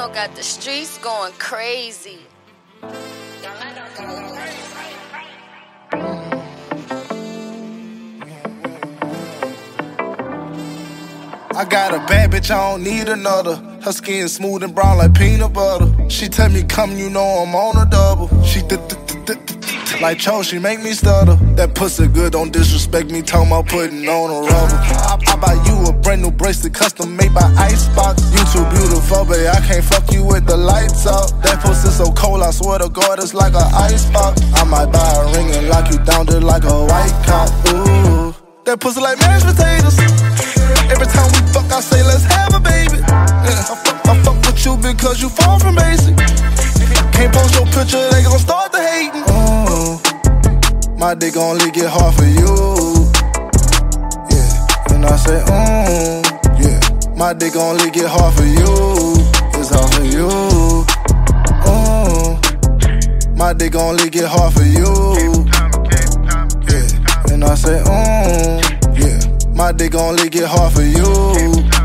Orlando got the streets going crazy. I got a bad bitch, I don't need another. Her skin smooth and brown like peanut butter. She tell me come, you know I'm on a double. She like Cho, she make me stutter. That pussy good, don't disrespect me. Talking about putting on a rubber. I, I buy you a brand new bracelet, custom made by IceBox. Beautiful, babe. I can't fuck you with the lights out. That pussy so cold, I swear to God, it's like an icebox. I might buy a ring and lock you down just like a white cop. Ooh, that pussy like mashed potatoes. Every time we fuck, I say let's have a baby. Yeah, I, fuck, I fuck with you because you fall from basic. Can't post your picture, they gon' start to hating. Oh, my dick only get hard for you. Yeah, and I say, yeah, my dick only get hard for you. It's all for you. Mm, my dick only get hard for you. Yeah, and I say, mm, yeah. My dick only get hard for you.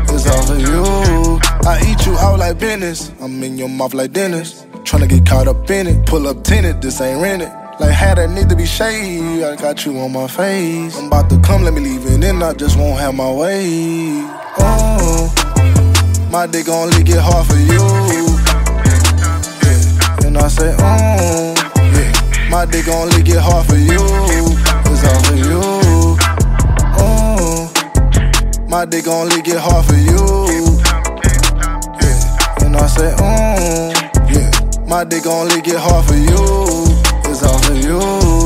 It's all for you. I eat you out like business. I'm in your mouth like Dennis. Tryna get caught up in it. Pull up tinted, this ain't rented. Like had that need to be shady. I got you on my face. I'm about to come, let me leave it in. I just won't have my way. Oh, my dick only get hard for you. Yeah. And I say, oh, yeah. My dick only get hard for you. It's all for you. Oh, My dick only get hard for you. Yeah. And I say, mm, yeah. My dick only get hard for you you.